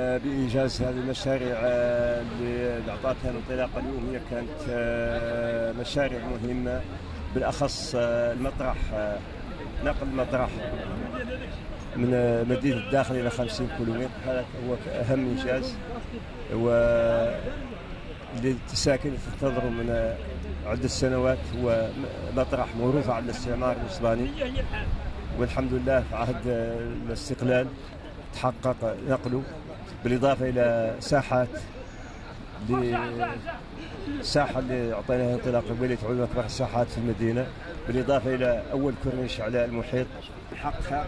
بإيجاز هذه المشاريع آه، اللي أعطتها الانطلاقة اليوم. هي كانت آه، مشاريع مهمة بالأخص آه، المطرح نقل المطرح من مدينة الداخل إلى 50 كيلومتر. هذا هو أهم إنجاز و للساكن تنتظروا من عدة سنوات هو مطرح موروث على الاستعمار الإسباني. والحمد لله في عهد الاستقلال تحقق نقله. بالإضافة إلى ساحات الساحة اللي أعطيناها انطلاق قبيلة تعود أكبر الساحات في المدينة. بالإضافة إلى أول كورنيش على المحيط. حقها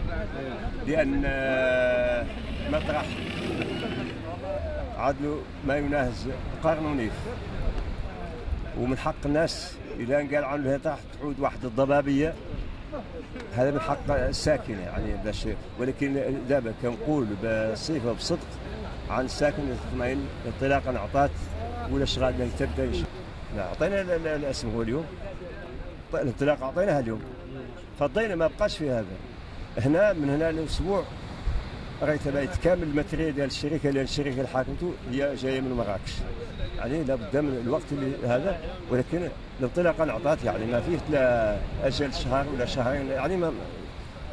آه، مطرح عدله ما يناهز قرن ونيف. ومن حق الناس إذا قال عنه تحت تعود واحدة الضبابية. هذا من حق الساكن يعني باش ولكن دابا كنقول بصفة بصدق عن الساكن يطمئن انطلاقا اعطات ولا شغال تبدا. لا ال- الاسم هو اليوم. الانطلاق اعطيناها اليوم. فضينا ما بقاش في هذا. هنا من هنا لأسبوع رأيت بقيت كامل الماتريال ديال الشركة لأن الشركة اللي حاكمته هي جاية من مراكش. يعني لابد من الوقت اللي هذا ولكن الانطلاقة انعطات يعني ما فيه لا أجل شهر ولا شهرين يعني ما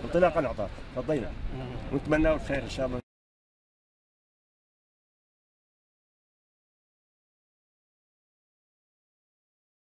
انطلاقا انعطات فضينا ونتمنى الخير إن شاء الله.